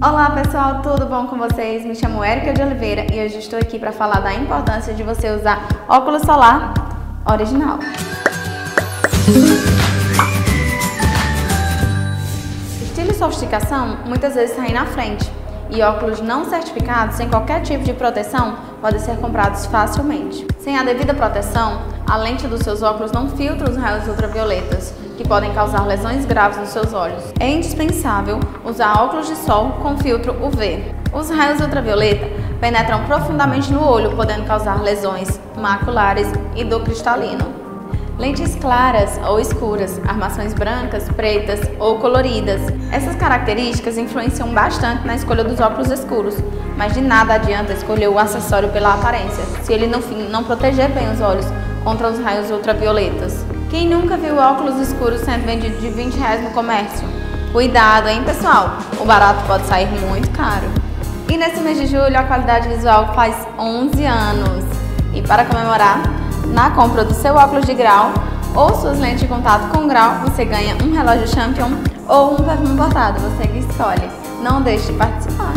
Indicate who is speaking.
Speaker 1: Olá pessoal, tudo bom com vocês? Me chamo Erika de Oliveira e hoje estou aqui para falar da importância de você usar óculos solar original. Estilo e sofisticação muitas vezes saem na frente e óculos não certificados sem qualquer tipo de proteção podem ser comprados facilmente. Sem a devida proteção, a lente dos seus óculos não filtra os raios ultravioletas, que podem causar lesões graves nos seus olhos. É indispensável usar óculos de sol com filtro UV. Os raios ultravioleta penetram profundamente no olho, podendo causar lesões maculares e do cristalino. Lentes claras ou escuras, armações brancas, pretas ou coloridas. Essas características influenciam bastante na escolha dos óculos escuros, mas de nada adianta escolher o acessório pela aparência, se ele no fim não proteger bem os olhos contra os raios ultravioletas. Quem nunca viu óculos escuros sendo vendido de 20 reais no comércio? Cuidado, hein, pessoal? O barato pode sair muito caro. E nesse mês de julho, a qualidade visual faz 11 anos. E para comemorar, na compra do seu óculos de grau ou suas lentes de contato com grau, você ganha um relógio Champion ou um perfume importado. Você escolhe. Não deixe de participar.